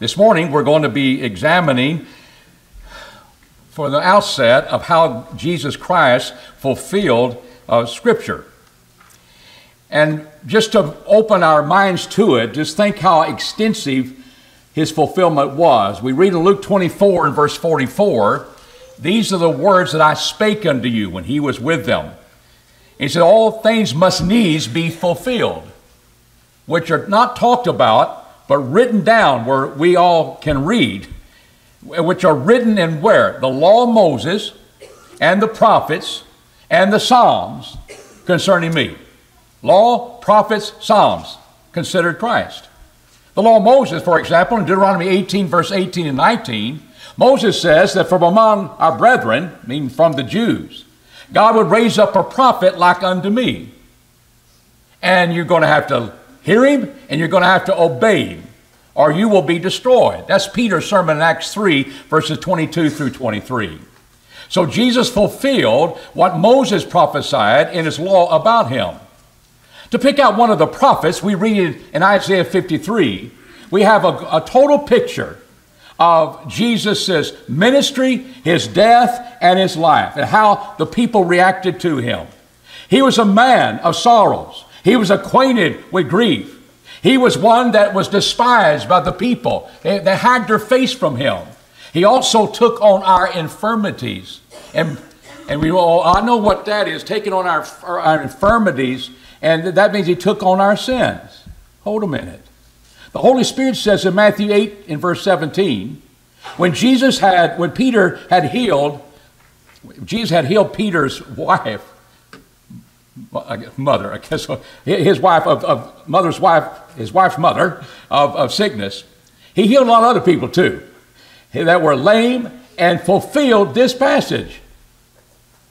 This morning we're going to be examining for the outset of how Jesus Christ fulfilled uh, Scripture. And just to open our minds to it, just think how extensive his fulfillment was. We read in Luke 24 and verse 44 These are the words that I spake unto you when he was with them. he said, All things must needs be fulfilled, which are not talked about but written down where we all can read, which are written in where? The law of Moses and the prophets and the Psalms concerning me. Law, prophets, Psalms considered Christ. The law of Moses, for example, in Deuteronomy 18, verse 18 and 19, Moses says that from among our brethren, meaning from the Jews, God would raise up a prophet like unto me. And you're going to have to Hear him, and you're going to have to obey him, or you will be destroyed. That's Peter's sermon in Acts 3, verses 22 through 23. So Jesus fulfilled what Moses prophesied in his law about him. To pick out one of the prophets, we read in Isaiah 53, we have a, a total picture of Jesus' ministry, his death, and his life, and how the people reacted to him. He was a man of sorrows. He was acquainted with grief. He was one that was despised by the people. Eh, they, they hid their face from him. He also took on our infirmities. And, and we all, I know what that is, taking on our, our infirmities, and that means he took on our sins. Hold a minute. The Holy Spirit says in Matthew 8 in verse 17, when Jesus had, when Peter had healed, Jesus had healed Peter's wife, mother, I guess, his wife, of, of, mother's wife, his wife's mother of, of sickness. He healed a lot of other people too that were lame and fulfilled this passage.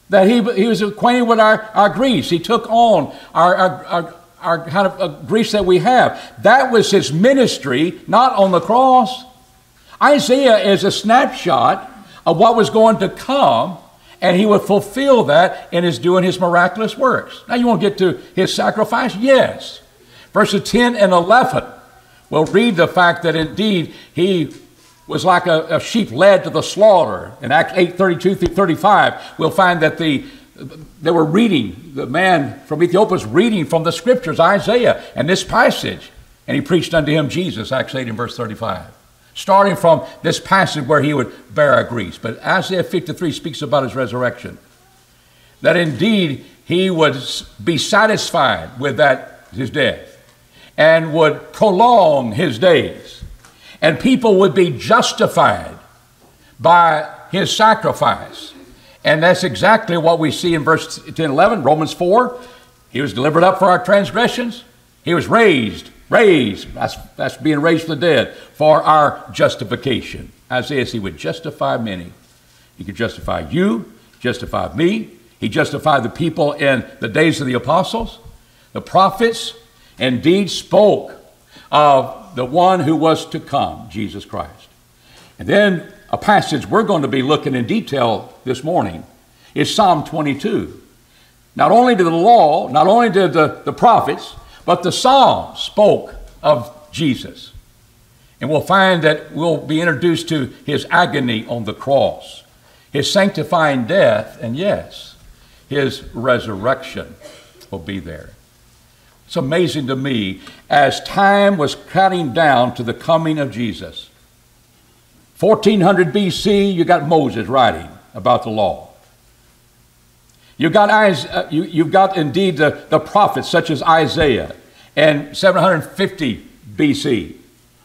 That he, he was acquainted with our, our griefs. He took on our, our, our, our kind of uh, griefs that we have. That was his ministry, not on the cross. Isaiah is a snapshot of what was going to come and he would fulfill that in his doing his miraculous works. Now, you want to get to his sacrifice? Yes. Verses 10 and 11 will read the fact that indeed he was like a, a sheep led to the slaughter. In Acts 8 32 through 35, we'll find that the they were reading, the man from Ethiopia was reading from the scriptures, Isaiah, and this passage, and he preached unto him Jesus, Acts 8 and verse 35 starting from this passage where he would bear our griefs. But Isaiah 53 speaks about his resurrection. That indeed he would be satisfied with that, his death, and would prolong his days. And people would be justified by his sacrifice. And that's exactly what we see in verse 10 11, Romans 4. He was delivered up for our transgressions, he was raised Raised, that's, that's being raised from the dead, for our justification. Isaiah says he would justify many. He could justify you, justify me. He justified the people in the days of the apostles. The prophets indeed spoke of the one who was to come, Jesus Christ. And then a passage we're going to be looking in detail this morning is Psalm 22. Not only did the law, not only did the, the prophets, but the psalm spoke of Jesus. And we'll find that we'll be introduced to his agony on the cross, his sanctifying death, and yes, his resurrection will be there. It's amazing to me as time was counting down to the coming of Jesus. 1400 BC, you got Moses writing about the law. You've got, uh, you, have got indeed the, the prophets such as Isaiah and 750 BC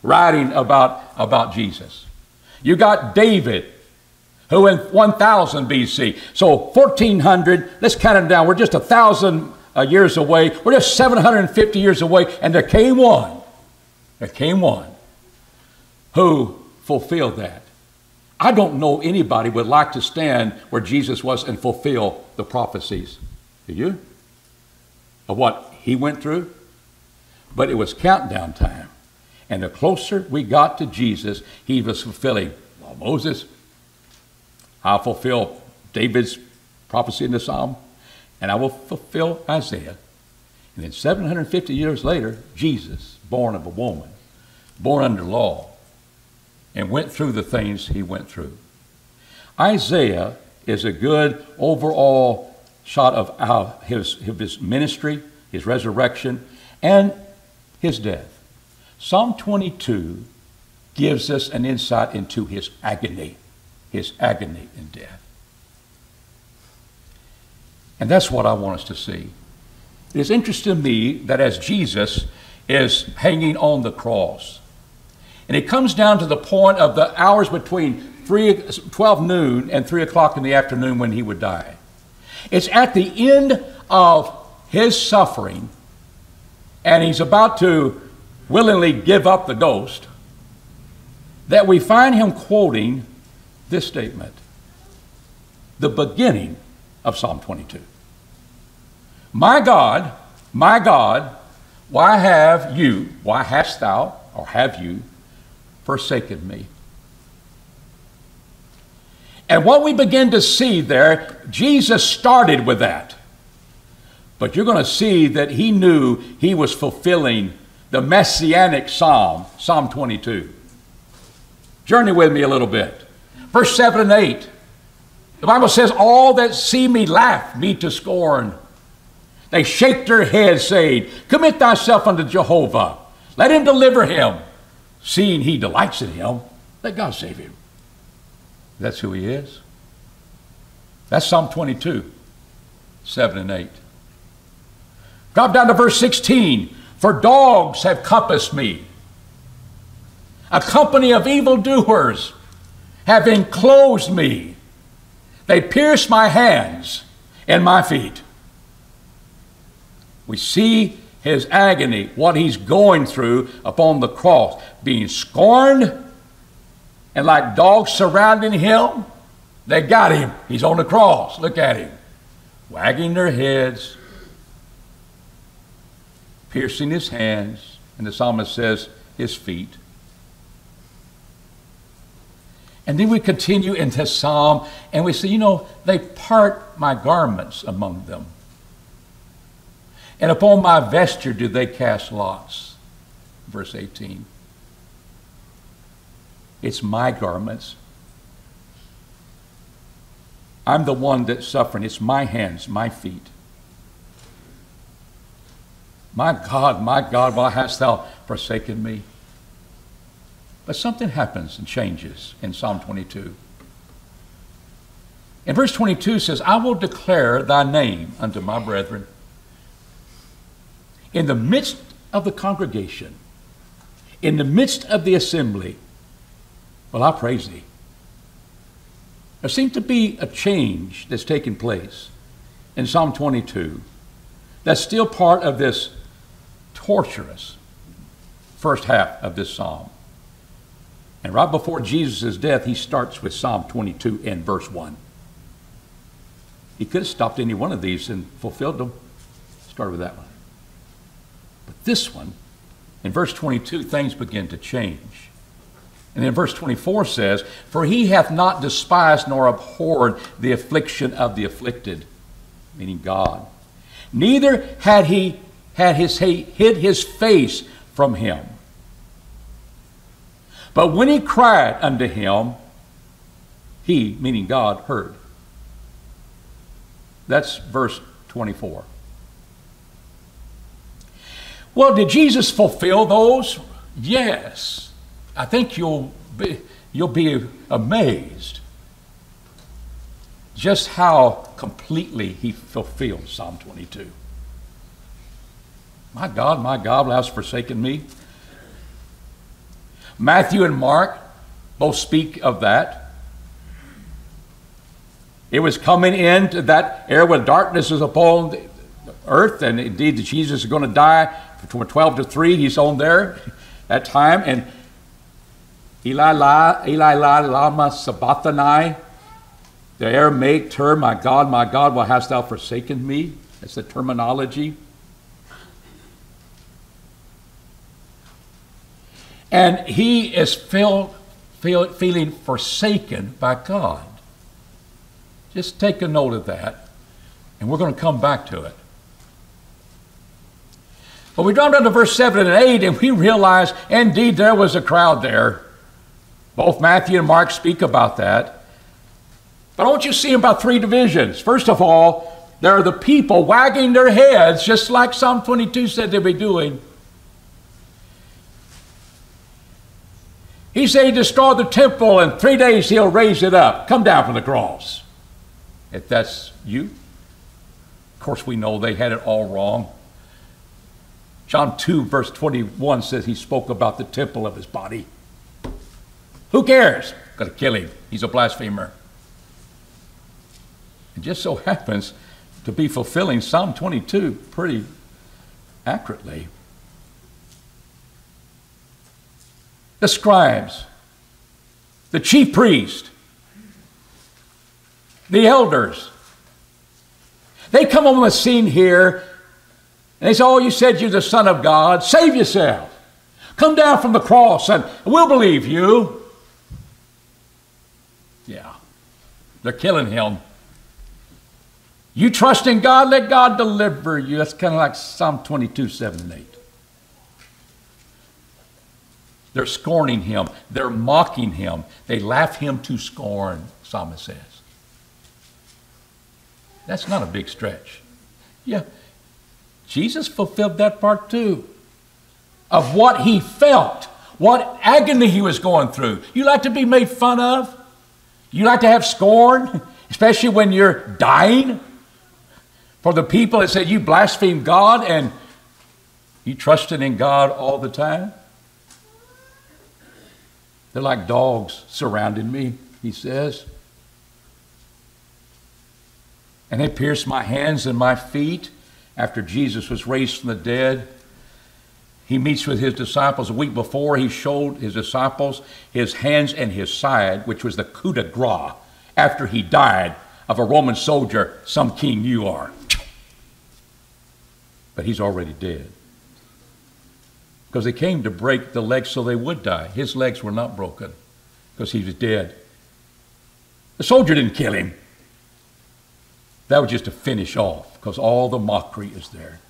writing about, about Jesus. You got David, who in 1000 BC. So 1400, let's count them down. We're just a thousand uh, years away. We're just 750 years away. And there came one, there came one who fulfilled that. I don't know anybody would like to stand where Jesus was and fulfill the prophecies. Do you? Of what he went through? But it was countdown time. And the closer we got to Jesus, he was fulfilling well, Moses. I'll fulfill David's prophecy in the Psalm, and I will fulfill Isaiah. And then 750 years later, Jesus, born of a woman, born under law, and went through the things he went through. Isaiah is a good overall shot of his, his ministry, his resurrection, and his death. Psalm 22 gives us an insight into his agony, his agony in death. And that's what I want us to see. It is interesting to me that as Jesus is hanging on the cross, and it comes down to the point of the hours between 3, 12 noon and 3 o'clock in the afternoon when he would die. It's at the end of his suffering, and he's about to willingly give up the ghost, that we find him quoting this statement the beginning of Psalm 22. My God, my God, why have you, why hast thou, or have you, forsaken me? And what we begin to see there, Jesus started with that. But you're going to see that he knew he was fulfilling the messianic psalm, Psalm 22. Journey with me a little bit. Verse 7 and 8. The Bible says, All that see me laugh me to scorn. They shake their heads, saying, Commit thyself unto Jehovah. Let him deliver him. Seeing he delights in him, let God save him. That's who he is. That's Psalm 22, 7 and 8. Drop down to verse 16. For dogs have compassed me. A company of evildoers have enclosed me. They pierce my hands and my feet. We see his agony, what he's going through upon the cross, being scorned and like dogs surrounding him, they got him. He's on the cross. Look at him. Wagging their heads, piercing his hands, and the psalmist says, his feet. And then we continue into Psalm and we say, you know, they part my garments among them. And upon my vesture do they cast lots. Verse 18. It's my garments. I'm the one that's suffering. It's my hands, my feet. My God, my God, why hast thou forsaken me? But something happens and changes in Psalm 22. In verse 22 says, I will declare thy name unto my brethren. In the midst of the congregation, in the midst of the assembly, well, I praise thee. There seems to be a change that's taking place in Psalm 22 that's still part of this torturous first half of this psalm. And right before Jesus' death, he starts with Psalm 22 and verse 1. He could have stopped any one of these and fulfilled them. Started with that one. This one, in verse 22, things begin to change. And then verse 24 says, For he hath not despised nor abhorred the affliction of the afflicted, meaning God. Neither had he had his hid his face from him. But when he cried unto him, he, meaning God, heard. That's verse 24. Well, did Jesus fulfill those? Yes. I think you'll be, you'll be amazed just how completely he fulfilled Psalm 22. My God, my God, thou hast forsaken me. Matthew and Mark both speak of that. It was coming into that era where darkness is upon the earth, and indeed Jesus is going to die from 12 to 3. He's on there that time, and Eli, la, Eli, la, lama sabachthani. The Aramaic term, my God, my God, why hast thou forsaken me? That's the terminology. And he is feel, feel, feeling forsaken by God. Just take a note of that, and we're going to come back to it. But we drop down to verse 7 and 8, and we realize indeed there was a crowd there Both Matthew and Mark speak about that. But I want you to see about three divisions. First of all, there are the people wagging their heads, just like Psalm 22 said they'd be doing. He said he destroyed the temple and three days he'll raise it up. Come down from the cross. If that's you, of course, we know they had it all wrong. John 2, verse 21 says he spoke about the temple of his body. Who cares? Got to kill him. He's a blasphemer. It just so happens to be fulfilling Psalm 22 pretty accurately. the scribes, the chief priest, the elders. They come on the scene here and they say, Oh, you said you're the Son of God. Save yourself. Come down from the cross and we'll believe you. Yeah, they're killing him. You trust in God, let God deliver you. That's kind of like Psalm 22, 7 and 8. They're scorning him. They're mocking him. They laugh him to scorn, Psalmist says. That's not a big stretch. Yeah, Jesus fulfilled that part too of what he felt, what agony he was going through. You like to be made fun of? You like to have scorn, especially when you're dying? For the people that said you blaspheme God and you trusted in God all the time? They're like dogs surrounding me, he says. And they pierced my hands and my feet after Jesus was raised from the dead. He meets with his disciples a week before. He showed his disciples his hands and his side, which was the coup de grace after he died of a Roman soldier, some king you are. But he's already dead because they came to break the legs so they would die. His legs were not broken because he was dead. The soldier didn't kill him. That was just to finish off because all the mockery is there.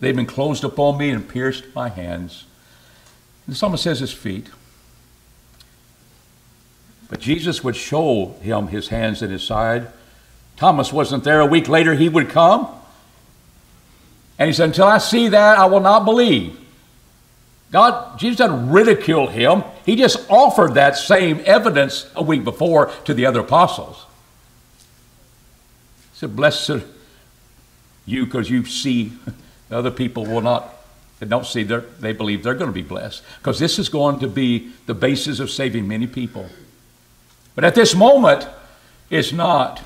They've been closed upon me and pierced my hands. And someone says his feet. But Jesus would show him his hands and his side. Thomas wasn't there. A week later, he would come. And he said, Until I see that, I will not believe. God, Jesus doesn't ridicule him. He just offered that same evidence a week before to the other apostles. Said, Blessed you because you see other people will not, they don't see, they believe they're going to be blessed. Because this is going to be the basis of saving many people. But at this moment, it's not.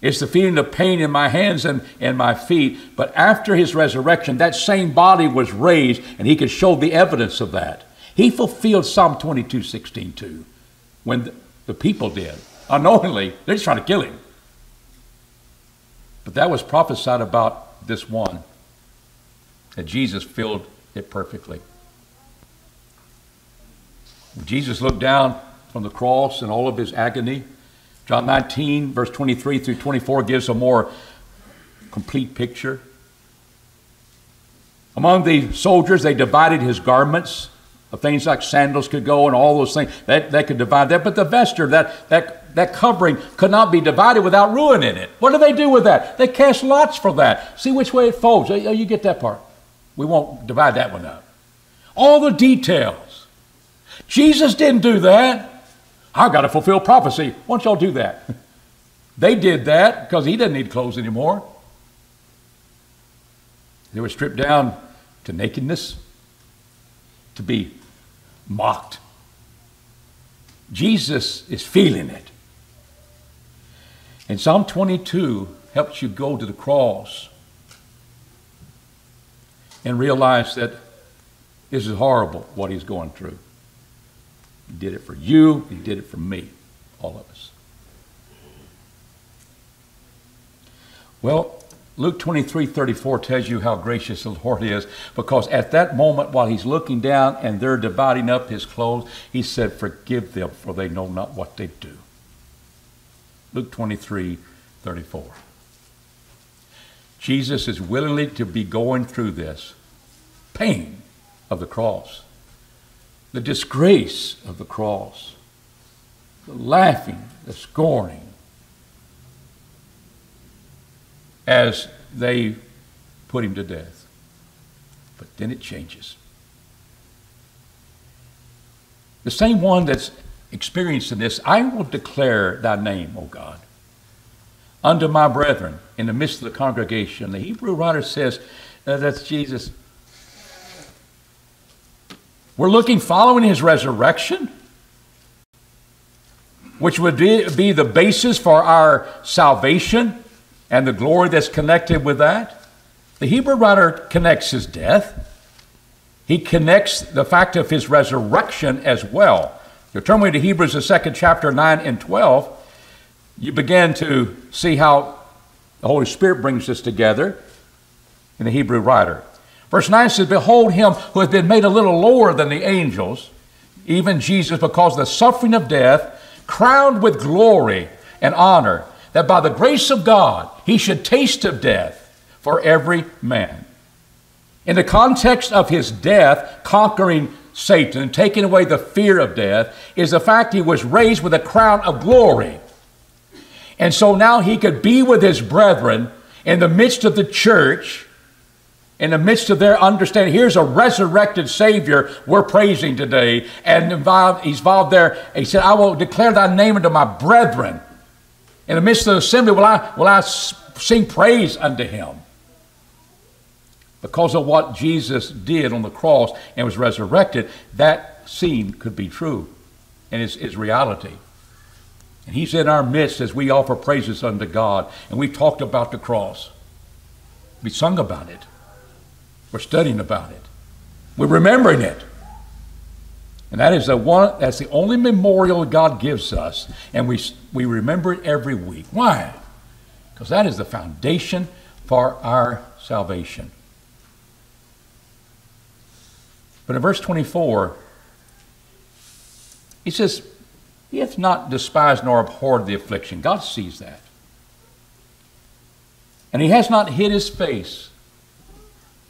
It's the feeling of pain in my hands and, and my feet. But after his resurrection, that same body was raised, and he could show the evidence of that. He fulfilled Psalm 22 16 too, when the, the people did. Unknowingly, they're just trying to kill him. But that was prophesied about this one, that Jesus filled it perfectly. Jesus looked down from the cross and all of his agony. John 19, verse 23 through 24, gives a more complete picture. Among the soldiers, they divided his garments. Things like sandals could go and all those things. That, they could divide that. But the vesture, that, that, that covering, could not be divided without ruining it. What do they do with that? They cast lots for that. See which way it folds. Oh, oh you get that part. We won't divide that one up. All the details. Jesus didn't do that. I've got to fulfill prophecy. Why don't y'all do that? They did that because he didn't need clothes anymore. They were stripped down to nakedness, to be mocked. Jesus is feeling it. And Psalm 22 helps you go to the cross and realize that this is horrible what he's going through. He did it for you, He did it for me, all of us. Well, Luke 23 34 tells you how gracious the Lord is because at that moment, while he's looking down and they're dividing up his clothes, he said, Forgive them, for they know not what they do. Luke 23 34. Jesus is willingly to be going through this pain of the cross the disgrace of the cross, the laughing, the scorning, as they put him to death. But then it changes. The same one that's experiencing this, I will declare thy name, O God, unto my brethren in the midst of the congregation. The Hebrew writer says uh, that's Jesus. We're looking following his resurrection, which would be the basis for our salvation and the glory that's connected with that. The Hebrew writer connects his death. He connects the fact of his resurrection as well. You turn with me to Hebrews, the second chapter, 9 and 12. You begin to see how the Holy Spirit brings this together in the Hebrew writer. Verse 9 says, Behold him who has been made a little lower than the angels, even Jesus, because the suffering of death, crowned with glory and honor, that by the grace of God he should taste of death for every man. In the context of his death, conquering Satan, taking away the fear of death, is the fact he was raised with a crown of glory. And so now he could be with his brethren in the midst of the church, in the midst of their understanding. Here's a resurrected Savior we're praising today. And involved, he's involved there. He said, I will declare thy name unto my brethren. In the midst of the assembly will I, will I sing praise unto him because of what Jesus did on the cross and was resurrected, that scene could be true and is, is reality. And He's in our midst as we offer praises unto God. And we talked about the cross. We sung about it. We're studying about it. We're remembering it. And that is the one that's the only memorial God gives us. And we, we remember it every week. Why? Because that is the foundation for our salvation. But in verse 24, he says, He hath not despised nor abhorred the affliction. God sees that. And he has not hid his face.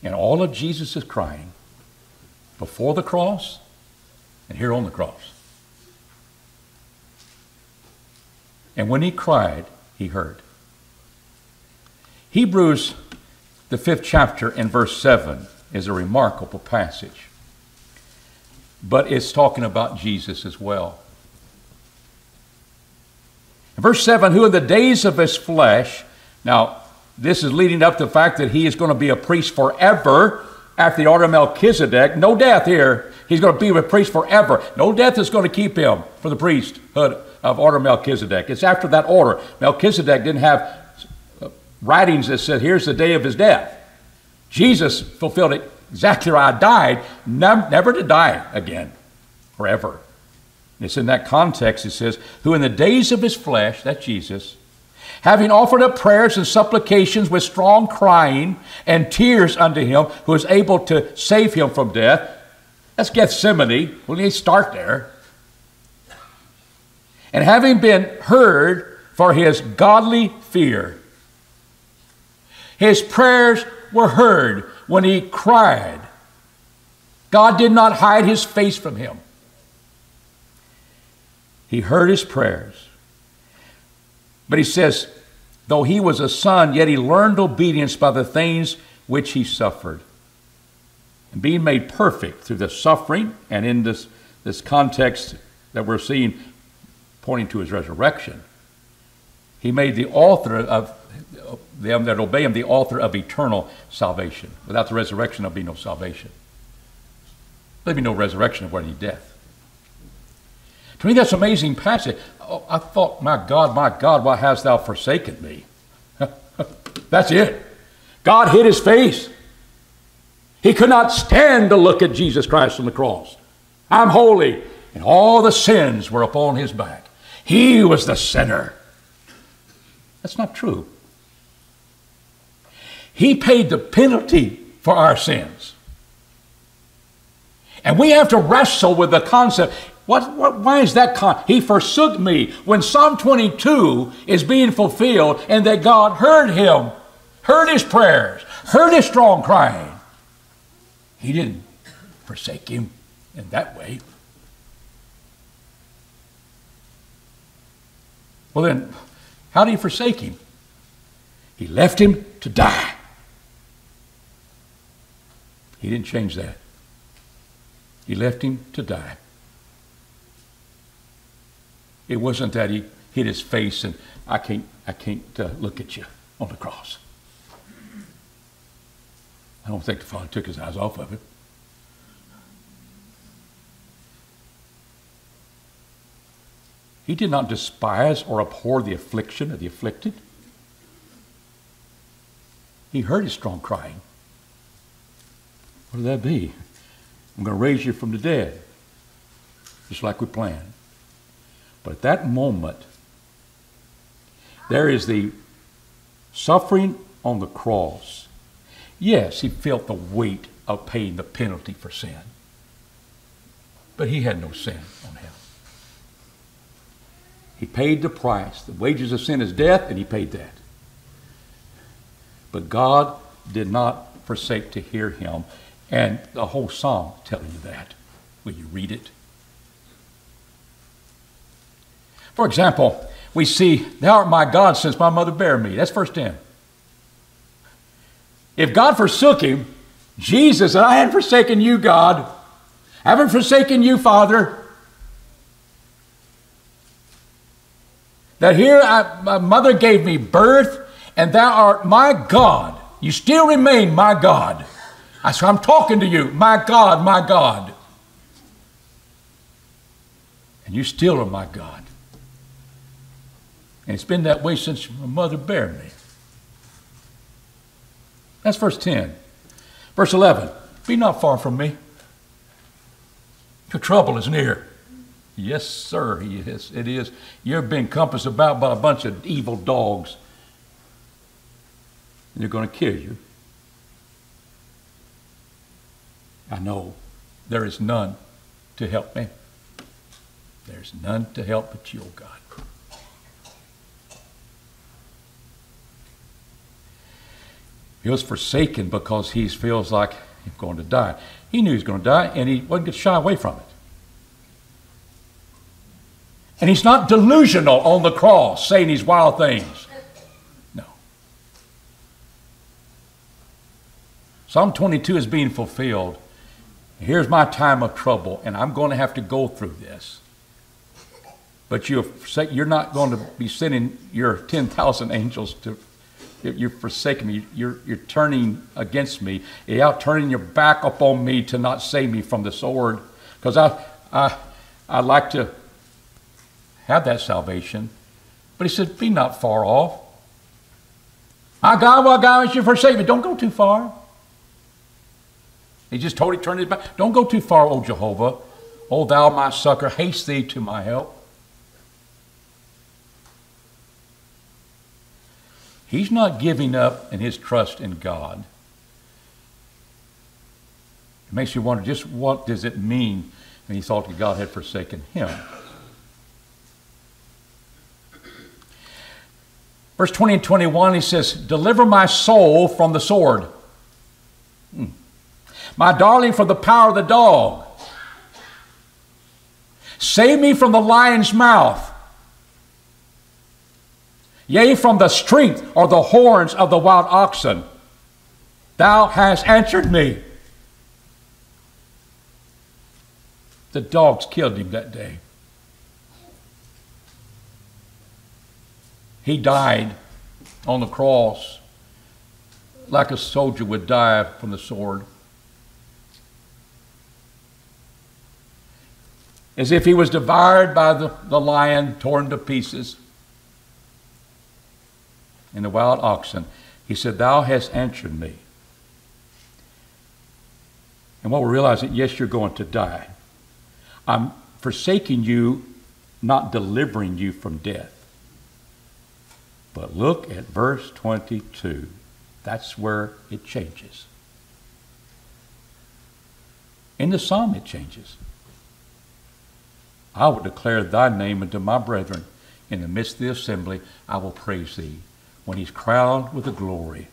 And all of Jesus' is crying before the cross and here on the cross. And when he cried, he heard. Hebrews, the fifth chapter, in verse 7, is a remarkable passage but it's talking about Jesus as well. In verse 7, who in the days of his flesh, now this is leading up to the fact that he is going to be a priest forever after the order of Melchizedek. No death here. He's going to be a priest forever. No death is going to keep him from the priesthood of order of Melchizedek. It's after that order. Melchizedek didn't have uh, writings that said, here's the day of his death. Jesus fulfilled it Zechariah died, never to die again, forever. It's in that context, it says, who in the days of his flesh, that's Jesus, having offered up prayers and supplications with strong crying and tears unto him who is able to save him from death. That's Gethsemane. Well, you start there. And having been heard for his godly fear, his prayers were heard when he cried. God did not hide his face from him. He heard his prayers. But he says, though he was a son, yet he learned obedience by the things which he suffered. And being made perfect through the suffering, and in this, this context that we're seeing pointing to his resurrection, he made the author of them that obey him the author of eternal salvation. Without the resurrection, there'll be no salvation. There'll be no resurrection of any death. To me, that's an amazing passage. Oh, I thought, my God, my God, why hast thou forsaken me? that's it. God hid his face. He could not stand to look at Jesus Christ on the cross. I'm holy. And all the sins were upon his back. He was the sinner. That's not true. He paid the penalty for our sins. And we have to wrestle with the concept. What, what why is that? Con- he forsook me when Psalm 22 is being fulfilled and that God heard him, heard his prayers, heard his strong crying. He didn't forsake him in that way. Well, then, how did he forsake him? He left him to die. He didn't change that. He left him to die. It wasn't that he hit his face and I can't, I can't uh, look at you on the cross. I don't think the Father took his eyes off of it. He did not despise or abhor the affliction of the afflicted. He heard his strong crying. What did that be? I'm going to raise you from the dead, just like we planned. But at that moment, there is the suffering on the cross. Yes, he felt the weight of paying the penalty for sin. But he had no sin on him. He paid the price. The wages of sin is death, and he paid that. But God did not forsake to hear him. And the whole psalm telling you that when you read it. For example, we see, Thou art my God since my mother bare me. That's verse 10. If God forsook him, Jesus I hadn't forsaken you, God. I haven't forsaken you, Father. That here I, my mother gave me birth, and thou art my God. You still remain my God. I said, I'm talking to you, my God, my God. And you still are my God. And it's been that way since my mother bare me. That's verse 10. Verse 11 Be not far from me. Your trouble is near. Yes, sir, he is. It is. You're being compassed about by a bunch of evil dogs. And they're going to kill you. I know there is none to help me. There's none to help but you, oh God. He was forsaken because he feels like he's going to die. He knew he was going to die, and he wasn't going to shy away from it. And he's not delusional on the cross saying these wild things. No. Psalm 22 is being fulfilled. Here's my time of trouble, and I'm going to have to go through this. But you're, you're not going to be sending your 10,000 angels to you're forsaking me. You're, you're turning against me. You're out turning your back upon me to not save me from the sword. Because I, I, I like to have that salvation. But he said, Be not far off. My God, my God, you forsake me. Don't go too far. He just totally turned his back. Don't go too far, O Jehovah. O thou my succor, haste thee to my help. He's not giving up in his trust in God. It makes you wonder just what does it mean when he thought that God had forsaken him. Verse 20 and 21, he says, Deliver my soul from the sword. Hmm. My darling from the power of the dog. Save me from the lion's mouth. Yea, from the strength or the horns of the wild oxen. Thou hast answered me. The dogs killed him that day. He died on the cross like a soldier would die from the sword. As if he was devoured by the, the lion, torn to pieces and the wild oxen. He said, Thou hast answered me. And what we realize that yes, you're going to die. I'm forsaking you, not delivering you from death. But look at verse 22. That's where it changes. In the psalm, it changes. I will declare thy name unto my brethren. In the midst of the assembly, I will praise thee when he's crowned with the glory.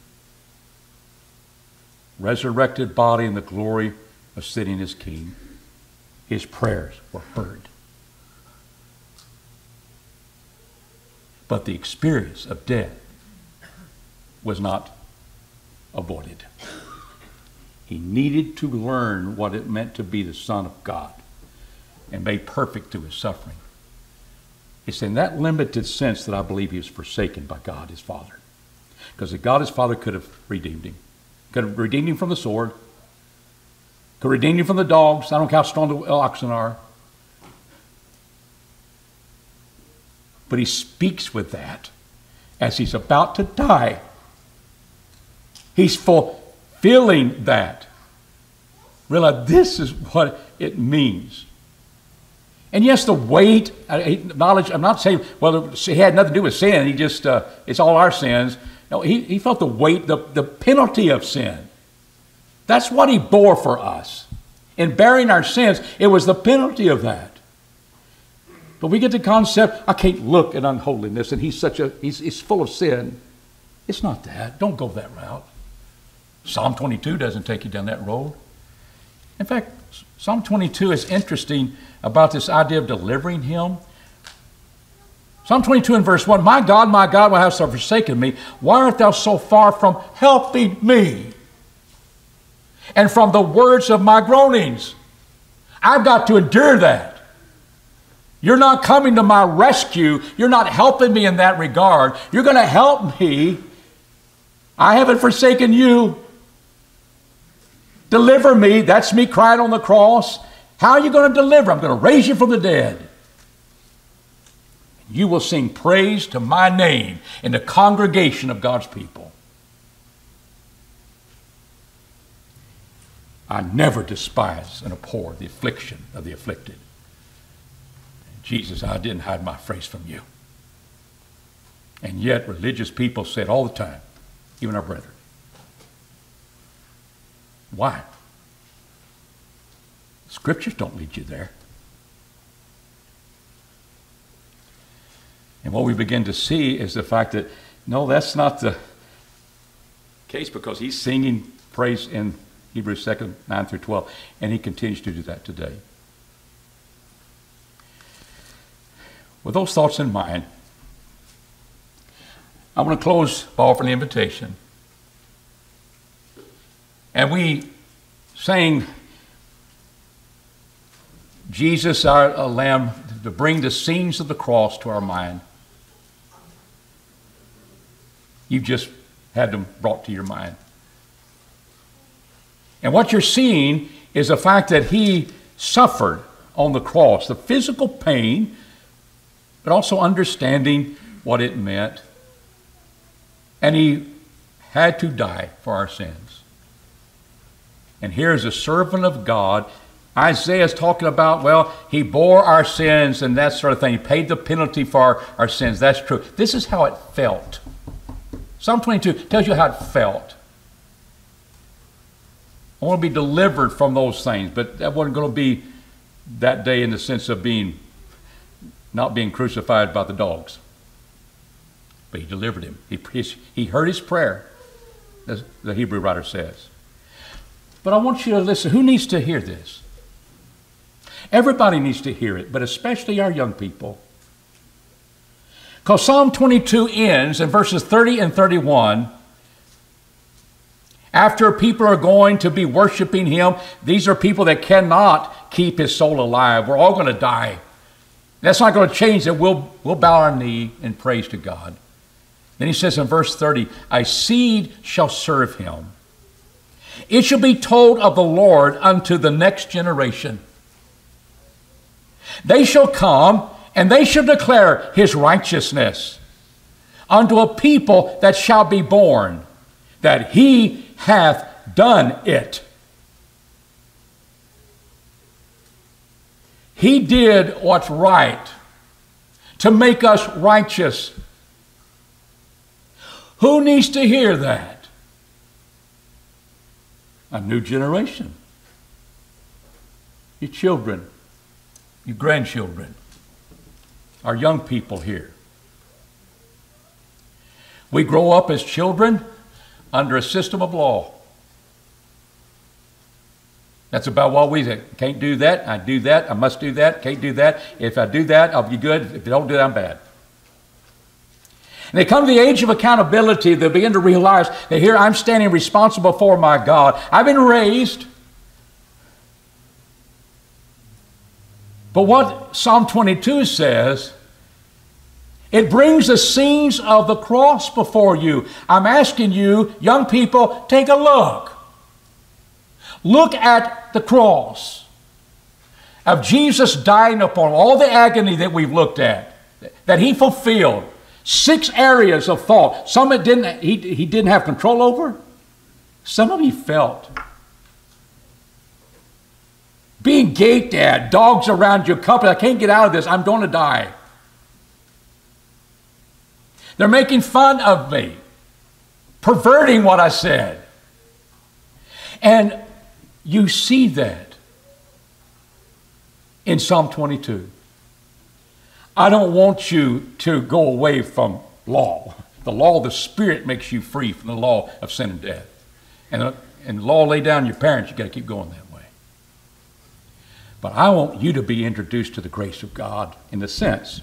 Resurrected body and the glory of sitting as king. His prayers were heard. But the experience of death was not avoided. He needed to learn what it meant to be the Son of God and made perfect through his suffering. It's in that limited sense that I believe he was forsaken by God, his Father. Because if God, his Father, could have redeemed him, could have redeemed him from the sword, could redeem him from the dogs. I don't care how strong the oxen are. But he speaks with that as he's about to die. He's fulfilling that. Realize this is what it means. And yes, the weight, knowledge, I'm not saying, well, he had nothing to do with sin. He just, uh, it's all our sins. No, he, he felt the weight, the, the penalty of sin. That's what he bore for us. In bearing our sins, it was the penalty of that. But we get the concept, I can't look at unholiness, and he's such a, he's, he's full of sin. It's not that. Don't go that route. Psalm 22 doesn't take you down that road. In fact, Psalm 22 is interesting about this idea of delivering him. Psalm 22 and verse 1 My God, my God, why hast thou forsaken me? Why art thou so far from helping me? and from the words of my groanings. I've got to endure that. You're not coming to my rescue. You're not helping me in that regard. You're going to help me. I haven't forsaken you. Deliver me. That's me crying on the cross. How are you going to deliver? I'm going to raise you from the dead. You will sing praise to my name in the congregation of God's people. I never despise and abhor the affliction of the afflicted. Jesus, I didn't hide my face from you. And yet, religious people said all the time, even our brethren. Why? Scriptures don't lead you there. And what we begin to see is the fact that, no, that's not the case because he's singing praise in Hebrews 2, 9 through 12. And he continues to do that today. With those thoughts in mind, I want to close by offering the invitation. And we sang Jesus, our Lamb, to bring the scenes of the cross to our mind. You've just had them brought to your mind. And what you're seeing is the fact that he suffered on the cross, the physical pain, but also understanding what it meant. And he had to die for our sins. And here's a servant of God. Isaiah is talking about, well, he bore our sins and that sort of thing. He paid the penalty for our, our sins. That's true. This is how it felt. Psalm 22 tells you how it felt. I want to be delivered from those things, but that wasn't going to be that day in the sense of being not being crucified by the dogs. But he delivered him. He, he heard his prayer, as the Hebrew writer says. But I want you to listen. Who needs to hear this? Everybody needs to hear it, but especially our young people. Because Psalm 22 ends in verses 30 and 31 after people are going to be worshiping him, these are people that cannot keep his soul alive. We're all going to die. That's not going to change it. We'll, we'll bow our knee in praise to God. Then he says in verse 30, A seed shall serve him. It shall be told of the Lord unto the next generation. They shall come and they shall declare his righteousness unto a people that shall be born, that he hath done it. He did what's right to make us righteous. Who needs to hear that? A new generation. Your children, your grandchildren, our young people here. We grow up as children under a system of law. That's about what we say. Can't do that. I do that. I must do that. Can't do that. If I do that, I'll be good. If you don't do that, I'm bad. And they come to the age of accountability, they begin to realize that here I'm standing responsible for my God. I've been raised. But what Psalm 22 says, it brings the scenes of the cross before you. I'm asking you, young people, take a look. Look at the cross of Jesus dying upon all the agony that we've looked at, that he fulfilled. Six areas of thought. Some it didn't, he, he didn't have control over. Some of he felt. Being gaped at, dogs around your company. I can't get out of this. I'm going to die. They're making fun of me, perverting what I said. And you see that in Psalm 22. I don't want you to go away from law. The law of the Spirit makes you free from the law of sin and death. And, uh, and law lay down your parents, you got to keep going that way. But I want you to be introduced to the grace of God in the sense,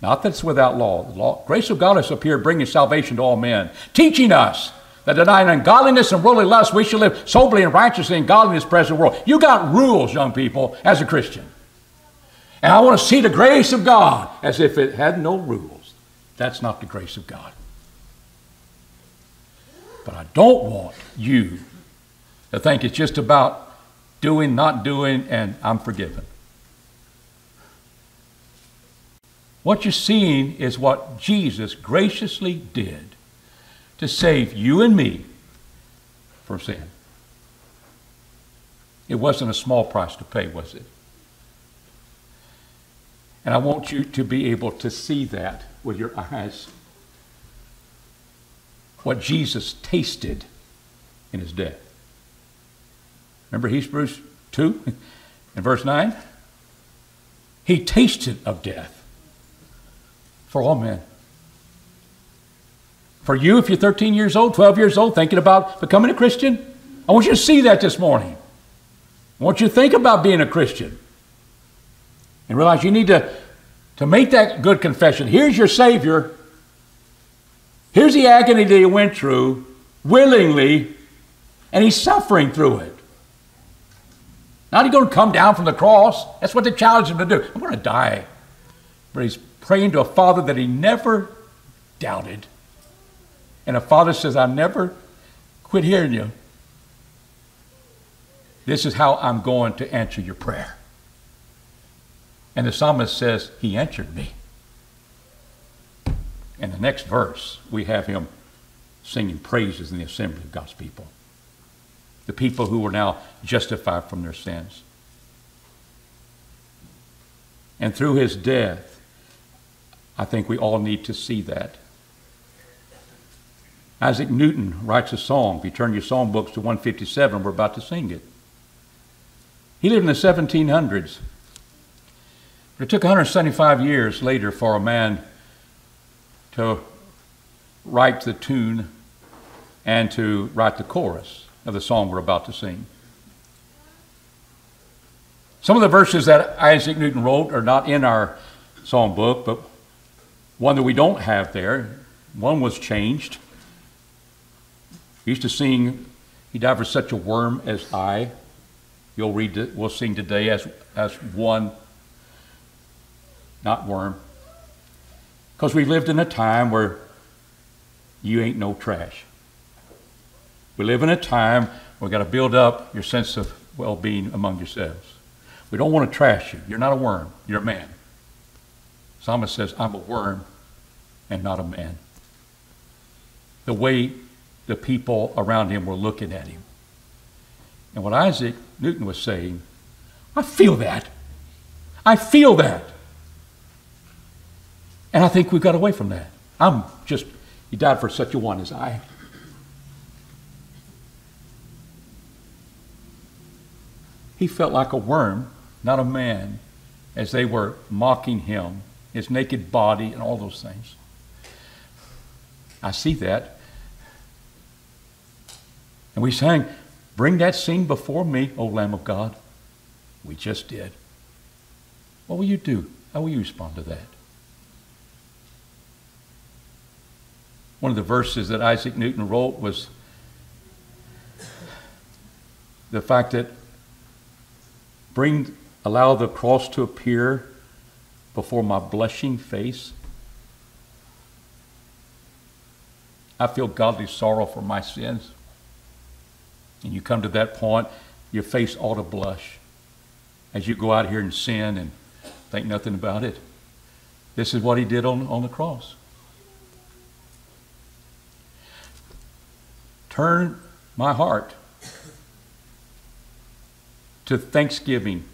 not that it's without law. The law, grace of God has appeared bringing salvation to all men, teaching us that denying ungodliness and worldly lust, we should live soberly and righteously in godliness present world. You got rules, young people, as a Christian. And I want to see the grace of God as if it had no rules. That's not the grace of God. But I don't want you to think it's just about doing, not doing, and I'm forgiven. What you're seeing is what Jesus graciously did to save you and me from sin. It wasn't a small price to pay, was it? And I want you to be able to see that with your eyes. What Jesus tasted in his death. Remember Hebrews 2 in verse 9? He tasted of death for all men. For you, if you're 13 years old, 12 years old, thinking about becoming a Christian, I want you to see that this morning. I want you to think about being a Christian and realize you need to, to make that good confession. Here's your Savior. Here's the agony that He went through willingly, and He's suffering through it. Not He's going to come down from the cross. That's what they challenged Him to do. I'm going to die. But He's praying to a Father that He never doubted. And a Father says, I never quit hearing you. This is how I'm going to answer your prayer. And the psalmist says, He answered me. In the next verse, we have him singing praises in the assembly of God's people. The people who were now justified from their sins. And through his death, I think we all need to see that. Isaac Newton writes a song. If you turn your song books to 157, we're about to sing it. He lived in the 1700s. It took 175 years later for a man to write the tune and to write the chorus of the song we're about to sing. Some of the verses that Isaac Newton wrote are not in our song book, but one that we don't have there, one was changed. He used to sing, He died for such a worm as I. You'll read we'll sing today as, as one not worm. Because we lived in a time where you ain't no trash. We live in a time where we've got to build up your sense of well being among yourselves. We don't want to trash you. You're not a worm, you're a man. Psalmist says, I'm a worm and not a man. The way the people around him were looking at him. And what Isaac Newton was saying, I feel that. I feel that. And I think we've got away from that. I'm just, he died for such a one as I. He felt like a worm, not a man, as they were mocking him, his naked body, and all those things. I see that. And we sang, Bring that scene before me, O Lamb of God. We just did. What will you do? How will you respond to that? One of the verses that Isaac Newton wrote was the fact that bring allow the cross to appear before my blushing face. I feel godly sorrow for my sins. And you come to that point, your face ought to blush as you go out here and sin and think nothing about it. This is what he did on, on the cross. Turn my heart to thanksgiving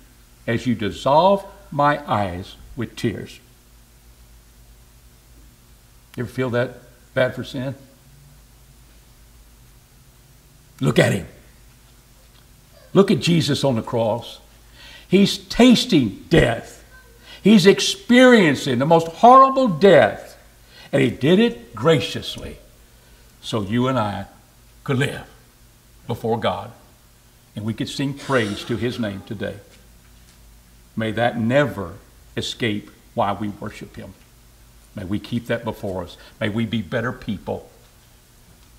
as you dissolve my eyes with tears. You ever feel that bad for sin? Look at him. Look at Jesus on the cross. He's tasting death. He's experiencing the most horrible death. And he did it graciously so you and I could live before God. And we could sing praise to his name today. May that never escape why we worship him. May we keep that before us. May we be better people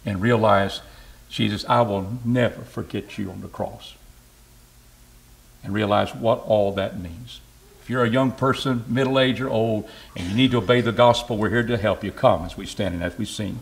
and realize, Jesus, I will never forget you on the cross. And realize what all that means. If you're a young person, middle age or old, and you need to obey the gospel, we're here to help you. Come as we stand and as we sing.